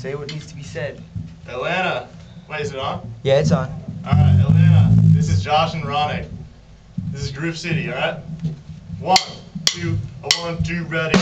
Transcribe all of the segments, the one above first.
Say what needs to be said. Atlanta. Wait, is it on? Yeah, it's on. Alright, Atlanta. This is Josh and Ronnie. This is Groove City, alright? One, two, a one, two, ready.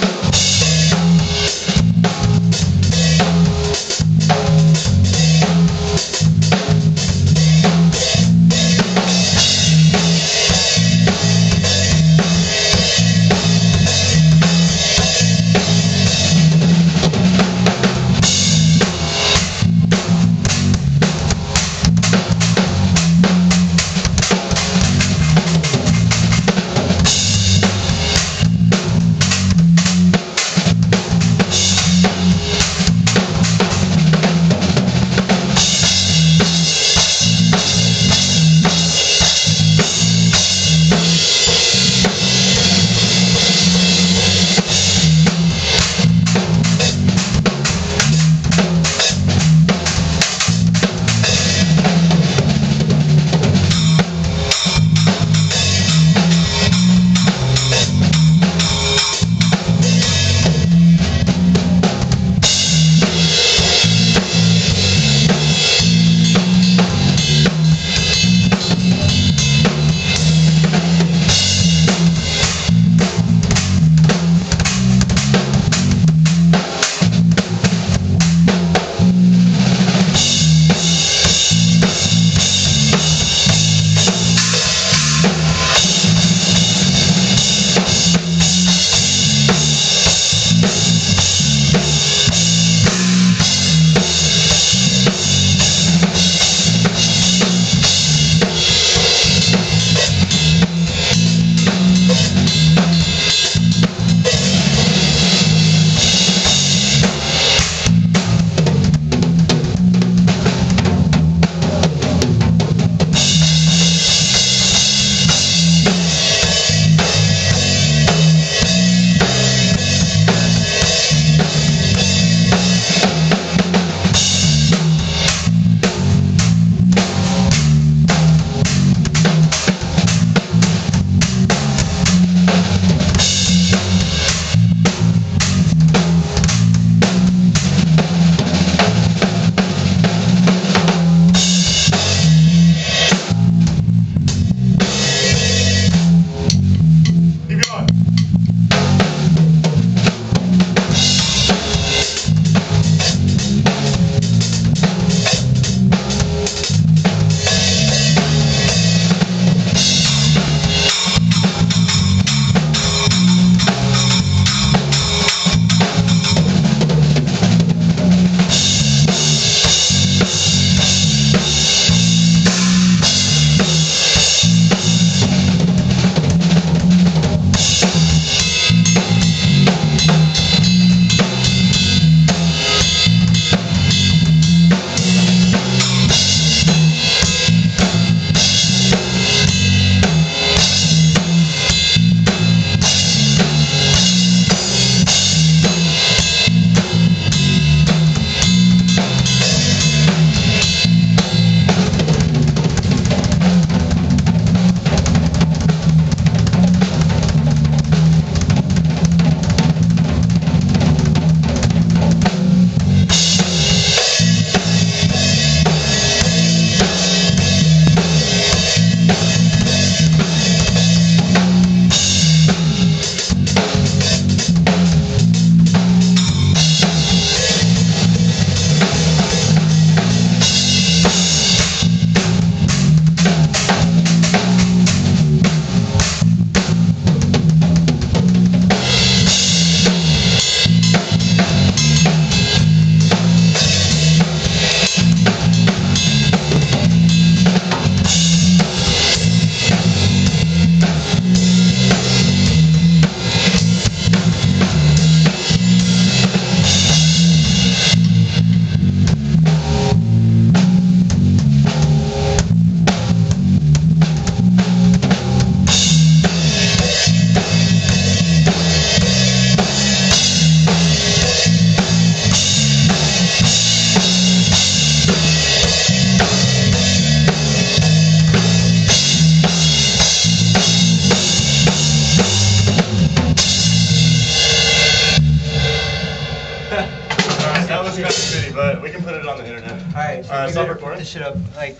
Can put it on the internet. All right. All right, stop recording. this shit up, like,